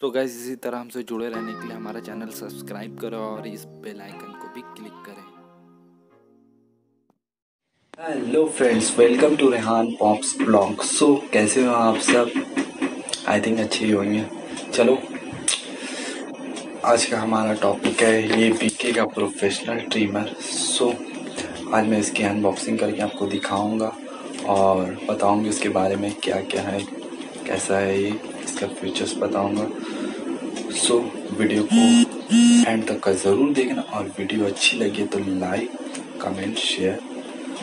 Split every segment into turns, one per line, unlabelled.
तो गैस इसी तरह हमसे जुड़े रहने के लिए हमारा चैनल सब्सक्राइब करो और इस बेल आइकन को भी क्लिक करें।
Hello friends welcome to Rehan pops blog so कैसे हो आप सब? आई थिंक अच्छे ही होंगे। चलो, आज का हमारा टॉपिक है ये पीके का प्रोफेशनल ट्रीमर सो आज मैं इसकी अनबॉक्सिंग करके आपको दिखाऊँगा और बताऊँगी उसके बारे में क्या क्या है। कैसा है ये इसका फीचर्स बताऊँगा। सो so, वीडियो को एंड तक का ज़रूर देखना और वीडियो अच्छी लगी तो लाइक कमेंट शेयर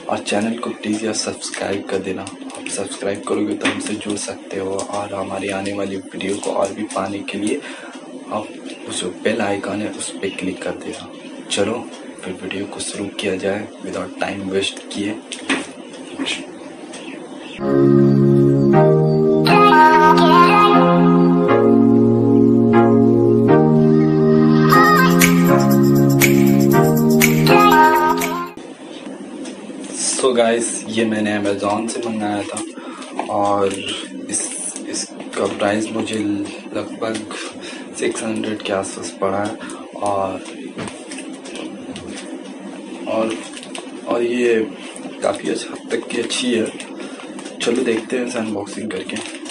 और चैनल को प्लीज़ यार सब्सक्राइब कर देना। आप सब्सक्राइब करोगे तो हमसे जुड़ सकते हो और हमारी आने वाली वीडियो को और भी पाने के लिए आप उस बेल आइकन है उस पर क्लिक कर देना। चलो फिर वीडियो को शुरू किया जाए विदाउट टाइम वेस्ट किए। गाइस ये मैंने अमेज़ोन से मंगाया था और इस, इसका प्राइस मुझे लगभग 600 के आसपास पड़ा है और और और ये काफ़ी अच्छा हद तक की अच्छी है। चलो देखते हैं इसे अनबॉक्सिंग करके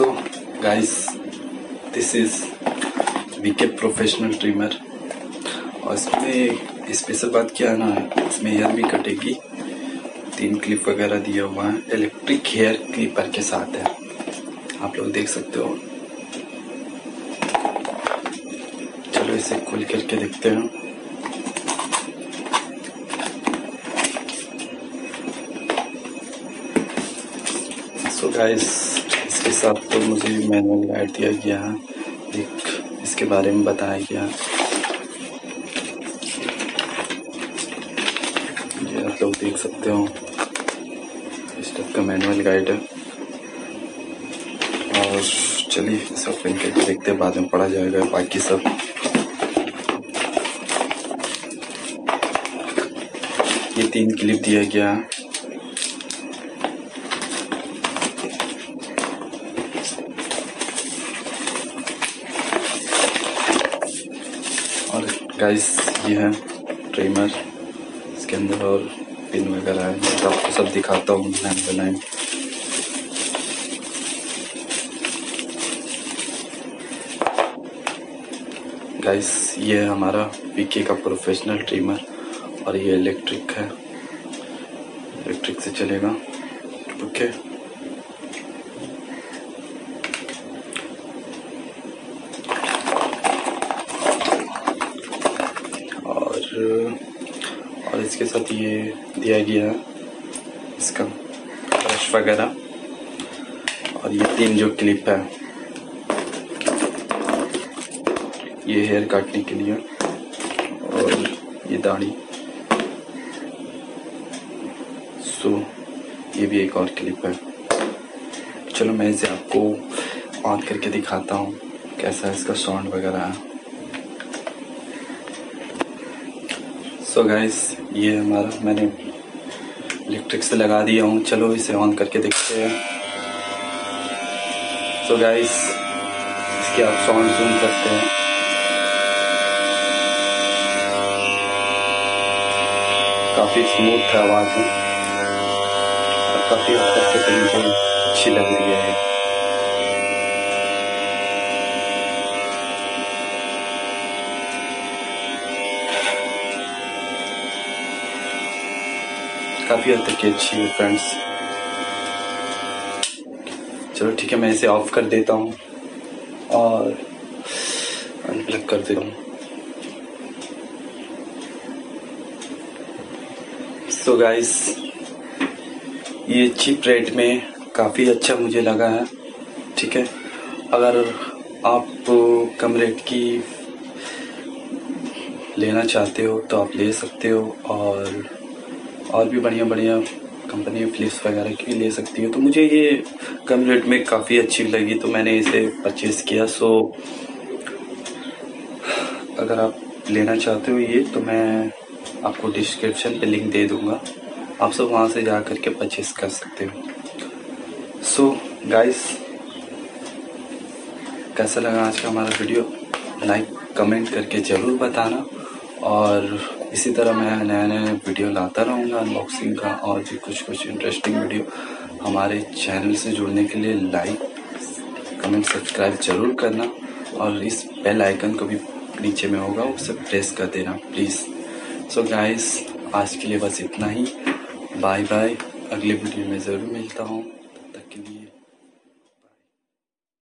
so guys, this is VK professional trimmer और इसमें स्पेशल बात क्या है ना, इसमें हेयर भी कटेगी। तीन क्लिप वगैरह दिया हुआ है। इलेक्ट्रिक हेयर क्लिपर के साथ है। आप लोग देख सकते हो। चलो इसे खोल करके देखते हैं। सो so गाइस इसके साथ तो मुझे मैनुअल गाइड दिया गया एक इसके बारे में बताया गया ये आप लोग देख सकते हो। इस टाइप का मैनुअल गाइड है। और चलिए इसे ओपन करके देखते बाद में पढ़ा जाएगा, बाकी सब। ये तीन क्लिप दिया गया गाइस ये है ट्रिमर। इसके अंदर और पिन वगैरह है। मैं तो आपको सब दिखाता हूँ लाइन बाई लाइन गाइस ये है हमारा पीके का प्रोफेशनल ट्रिमर और ये इलेक्ट्रिक है। इलेक्ट्रिक से चलेगा। ओके और और इसके साथ ये दिया गया है। इसका ब्रश वगैरह। और ये तीन जो क्लिप है, ये हेयर काटने के लिए और ये दाढ़ी। सो ये भी एक और क्लिप है। चलो मैं इसे आपको ऑन करके दिखाता हूँ, कैसा इसका साउंड वगैरह है। सो so गाइस ये हमारा, मैंने इलेक्ट्रिक से लगा दिया हूँ। चलो इसे ऑन करके देखते हैं। सो गाइस इसके आप साउंड सुन सकते हैं। काफ़ी स्मूथ है आवाज़। और काफ़ी अच्छी लग रही है। काफ़ी हद तक की अच्छी है फ्रेंड्स चलो ठीक है, मैं इसे ऑफ़ कर देता हूँ और अनप्लग कर देता हूँ. सो गाइस ये चीप रेट में काफ़ी अच्छा मुझे लगा है, ठीक है? अगर आप कम रेट की लेना चाहते हो तो आप ले सकते हो और और भी बढ़िया बढ़िया कंपनी फ्लिप्स वगैरह की ले सकती हो। तो मुझे ये कम रेट में काफ़ी अच्छी लगी तो मैंने इसे परचेज़ किया। सो अगर आप लेना चाहते हो ये तो मैं आपको डिस्क्रिप्शन पे लिंक दे दूँगा। आप सब वहाँ से जा करके परचेस कर सकते हो। सो गाइस कैसा लगा आज का हमारा वीडियो लाइक कमेंट करके ज़रूर बताना। और इसी तरह मैं नया नया वीडियो लाता रहूँगा अनबॉक्सिंग का और भी कुछ कुछ इंटरेस्टिंग वीडियो हमारे चैनल से जुड़ने के लिए लाइक कमेंट सब्सक्राइब ज़रूर करना और इस बेल आइकन को भी नीचे में होगा, उसे प्रेस कर देना प्लीज़ सो गाइस आज के लिए बस इतना ही। बाय बाय अगले वीडियो में ज़रूर मिलता हूँ। तब तक के लिए